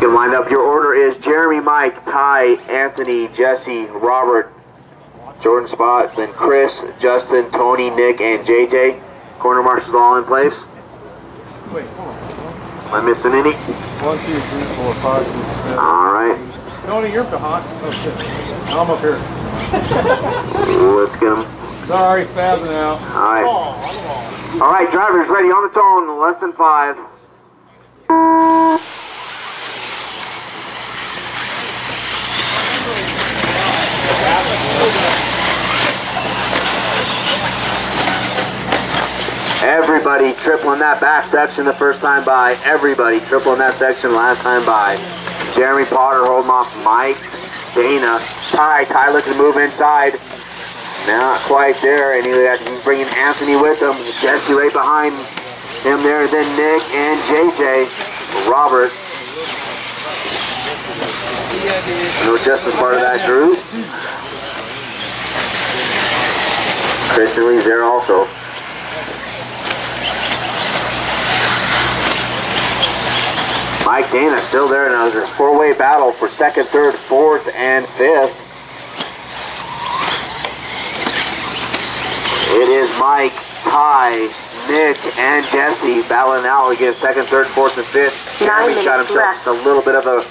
Good line up. Your order is Jeremy, Mike, Ty, Anthony, Jesse, Robert, Jordan Spot, then Chris, Justin, Tony, Nick, and JJ. Corner marshals all in place. Wait, hold on. Am I missing any? One, two, three, four, five, six, seven. All right. Tony, you're behind. Oh. I'm up here. Let's get them. Sorry, spazzing out. All right. All right, drivers ready on the tone. Less than five. Everybody tripling that back section the first time by. Everybody tripling that section last time by. Jeremy Potter holding off Mike, Dana, Ty. Ty looking to move inside. Not quite there, and he's bringing Anthony with him. Jesse right behind him there. Then Nick and JJ. Robert. Know Justin's part of that group. Kristen Lee's there also. Mike Dana still there now. There's a four-way battle for second, third, fourth, and fifth. It is Mike, Ty, Nick, and Jesse battling out against second, third, fourth, and fifth. Jeremy's got himself left. a little bit of a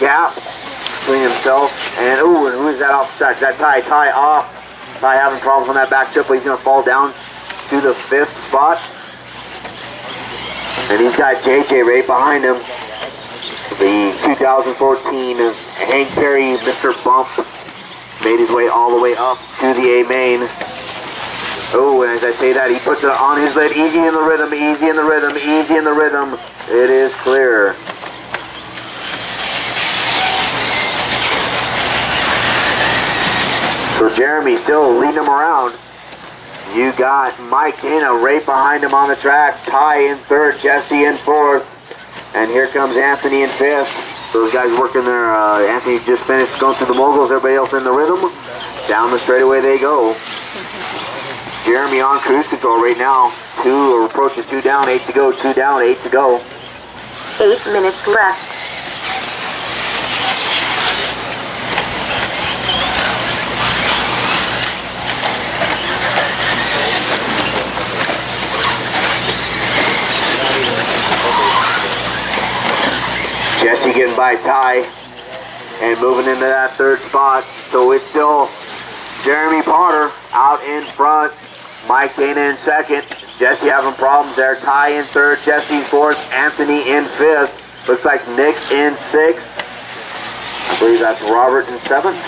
gap between himself and ooh, and who is that off the track? Is that Ty? Ty off. Ty having problems on that back triple. He's gonna fall down to the fifth spot. And he's got JJ right behind him. The 2014 Hank Perry Mr. Bump made his way all the way up to the A main. Oh, and as I say that, he puts it on his lid. Easy in the rhythm, easy in the rhythm, easy in the rhythm. It is clear. So Jeremy still leading him around. You got Mike Dana right behind him on the track. Ty in third, Jesse in fourth. And here comes Anthony in fifth. Those guys working there. Uh, Anthony just finished going through the moguls. Everybody else in the rhythm. Down the straightaway they go. Jeremy on cruise control right now. Two approaching two down, eight to go. Two down, eight to go. Eight minutes left. Getting by Ty and moving into that third spot. So it's still Jeremy Potter out in front. Mike Dana in second. Jesse having problems there. Ty in third. Jesse in fourth. Anthony in fifth. Looks like Nick in sixth. I believe that's Robert in seventh.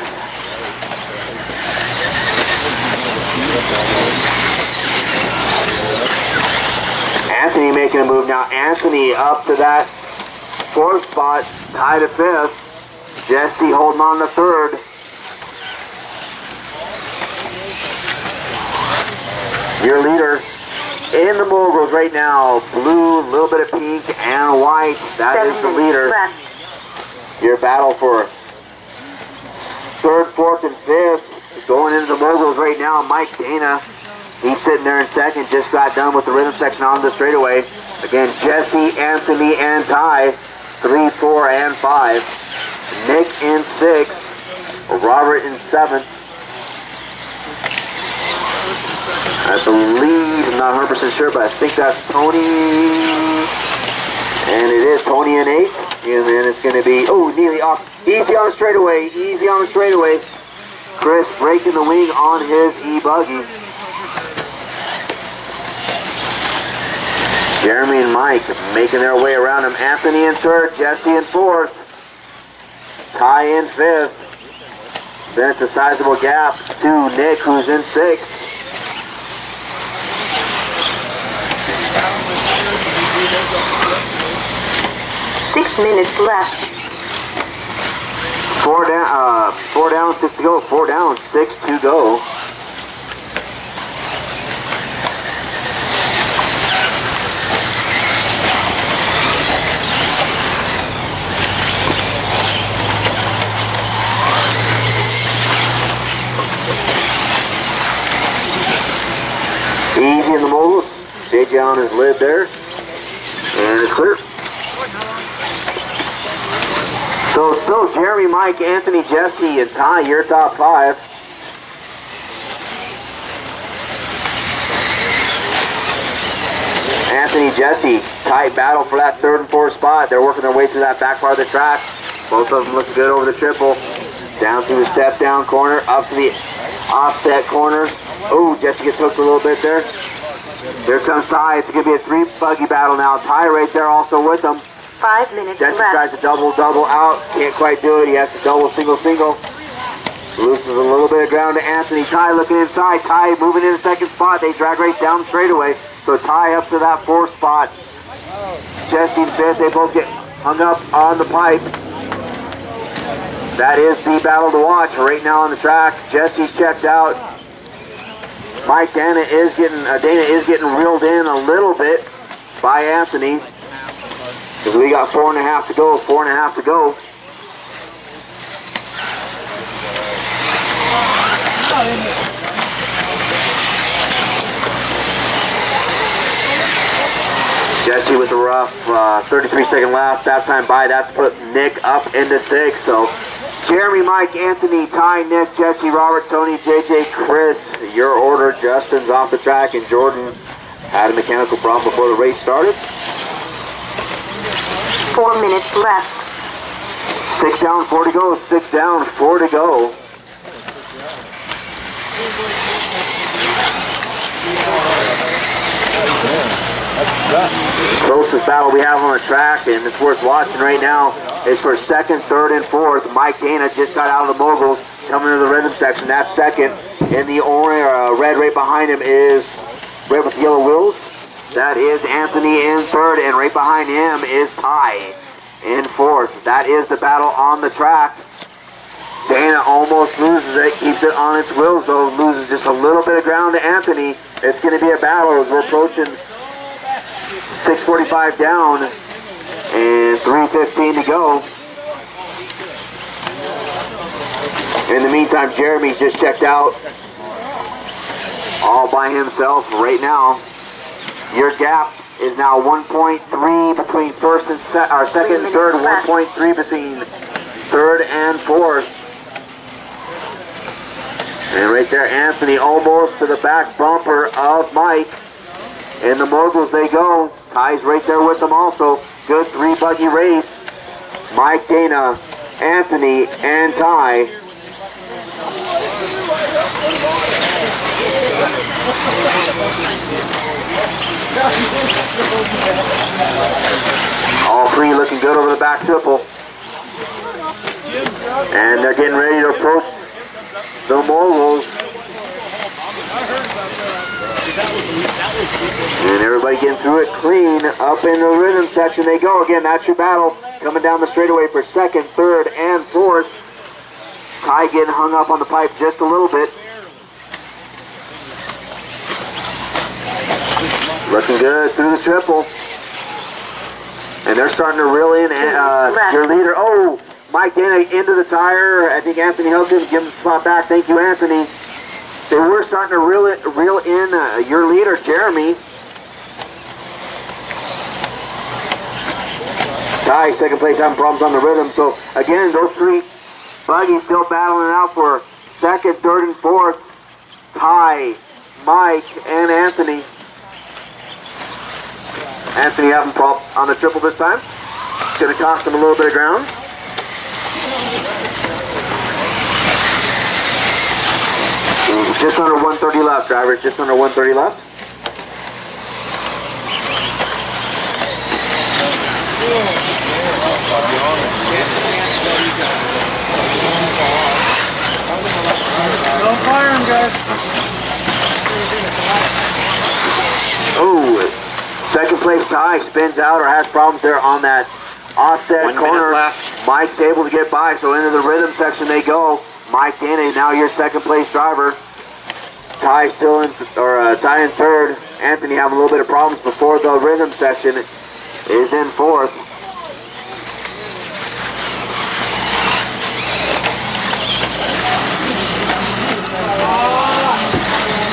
Anthony making a move now. Anthony up to that fourth spot, tied to fifth. Jesse holding on to third. Your leader in the moguls right now, blue, a little bit of pink and white. That is Seven the leader. left. Your battle for third, fourth, and fifth going into the moguls right now. Mike Dana, he's sitting there in second. Just got done with the rhythm section on the straightaway. Again, Jesse, Anthony, and Ty, three, four, and five. Nick in sixth. Robert in seventh. I believe, I'm not 100% sure, but I think that's Tony. And it is Tony in eighth. And then it's going to be, oh, nearly off. Easy on the straightaway. Easy on the straightaway. Chris breaking the wing on his e-buggy. Jeremy and Mike making their way around him. Anthony in third, Jesse in fourth, Ty in fifth. Then it's a sizable gap to Nick, who's in sixth. Six minutes left. Four down, uh, four down, six to go. Four down, six to go. Easy in the moguls. His lid there. And it's clear. So it's still Jeremy, Mike, Anthony, Jesse, and Ty, your top five. Anthony, Jesse, tight battle for that third and fourth spot. They're working their way through that back part of the track. Both of them looking good over the triple. Down through the step down corner, up to the offset corner. Oh, Jesse gets hooked a little bit there. Here comes Ty. It's going to be a three buggy battle now. Ty right there also with them. Five minutes Jesse left. tries to double, double out. Can't quite do it. He has to double, single, single. Loses a little bit of ground to Anthony. Ty looking inside. Ty moving in the second spot. They drag right down straightaway. So Ty up to that fourth spot. Jesse and fifth. They both get hung up on the pipe. That is the battle to watch right now on the track. Jesse's checked out. Mike Dana is getting uh, Dana is getting reeled in a little bit by Anthony. Because we got four and a half to go, four and a half to go. Jesse with a rough uh, 33 second lap. That time by, that's put Nick up into six. So Jeremy, Mike, Anthony, Ty, Nick, Jesse, Robert, Tony, JJ, Chris, your order. Justin's off the track and Jordan had a mechanical problem before the race started. Four minutes left. Six down, four to go. Six down, four to go. Closest battle we have on the track, and it's worth watching right now, is for second, third, and fourth. Mike Dana just got out of the moguls, coming to the rhythm section. That's second. In the orange, uh, red right behind him is red with yellow wheels. That is Anthony in third, and right behind him is Ty in fourth. That is the battle on the track. Dana almost loses it, keeps it on its wheels though, loses just a little bit of ground to Anthony. It's going to be a battle as we're approaching 6.45 down and 3.15 to go. In the meantime, Jeremy's just checked out all by himself right now. Your gap is now 1.3 between first and se- or second and third, 1.3 between third and fourth. And right there, Anthony almost to the back bumper of Mike. In the moguls they go. Ty's right there with them also. Good three buggy race. Mike Dana, Anthony, and Ty. All three looking good over the back triple. And they're getting ready to approach the moguls. And everybody getting through it clean. Up in the rhythm section they go again. That's your battle. Coming down the straightaway for second, third, and fourth. Ty getting hung up on the pipe just a little bit. Looking good through the triple. And they're starting to reel in uh, your leader. Oh, Mike Dana into the tire. I think Anthony helped him give him the spot back. Thank you, Anthony. They were starting to reel, it, reel in uh, your leader, Jeremy. Ty, second place, having problems on the rhythm. So, again, those three buggies still battling out for second, third, and fourth. Ty, Mike, and Anthony. Anthony having problem on the triple this time. It's going to cost him a little bit of ground. Just under 130 left, drivers. Just under 130 left. Don't fire him, guys. Oh, second place Ty spins out or has problems there on that offset One corner. left. Mike's able to get by, so into the rhythm section they go. Mike Danny, now your second place driver. Ty still in, or uh, Ty in third. Anthony having a little bit of problems before the rhythm section is in fourth.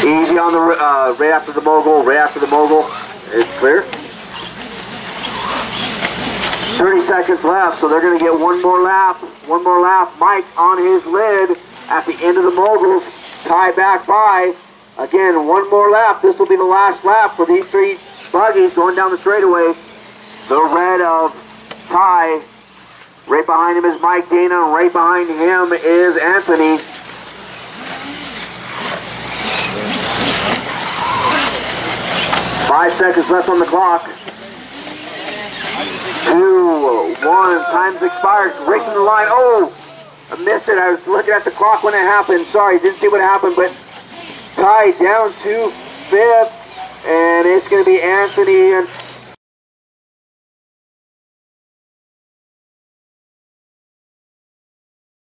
Easy on the uh, right after the mogul, right after the mogul. It's clear. 30 seconds left, so they're going to get one more lap. One more lap. Mike on his lid at the end of the moguls. Ty back by. Again, one more lap. This will be the last lap for these three buggies going down the straightaway. The red of Ty. Right behind him is Mike Dana. and Right behind him is Anthony. Five seconds left on the clock. Two, one, time's expired. Racing the line. Oh, I missed it. I was looking at the clock when it happened. Sorry, didn't see what happened, but Ty down to fifth, and it's going to be Anthony and